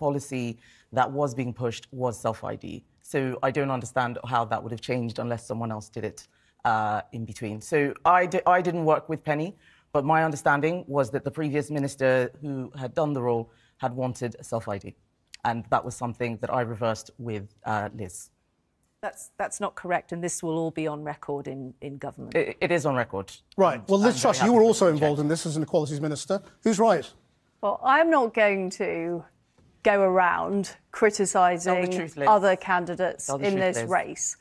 policy that was being pushed was self ID. So I don't understand how that would have changed unless someone else did it uh, in between. So I, di- I didn't work with Penny, but my understanding was that the previous minister who had done the role had wanted self ID. And that was something that I reversed with uh, Liz. That's, that's not correct, and this will all be on record in, in government. It, it is on record. Right. Well, Liz Truss, you were also it to be involved in this as an equalities minister. Who's right? Well, I'm not going to go around criticising the truth, Liz. other candidates in this race.